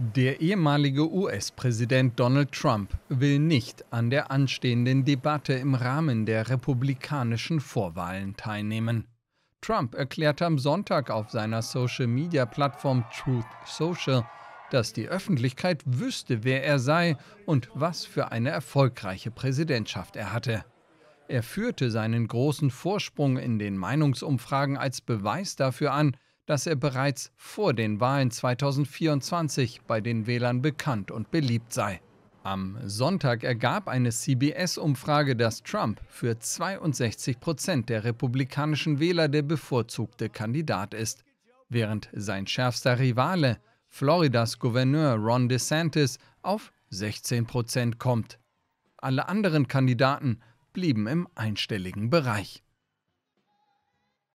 Der ehemalige US-Präsident Donald Trump will nicht an der anstehenden Debatte im Rahmen der republikanischen Vorwahlen teilnehmen. Trump erklärte am Sonntag auf seiner Social-Media-Plattform Truth Social, dass die Öffentlichkeit wüsste, wer er sei und was für eine erfolgreiche Präsidentschaft er hatte. Er führte seinen großen Vorsprung in den Meinungsumfragen als Beweis dafür an, dass er bereits vor den Wahlen 2024 bei den Wählern bekannt und beliebt sei. Am Sonntag ergab eine CBS-Umfrage, dass Trump für 62 Prozent der republikanischen Wähler der bevorzugte Kandidat ist, während sein schärfster Rivale, Floridas Gouverneur Ron DeSantis, auf 16 Prozent kommt. Alle anderen Kandidaten blieben im einstelligen Bereich.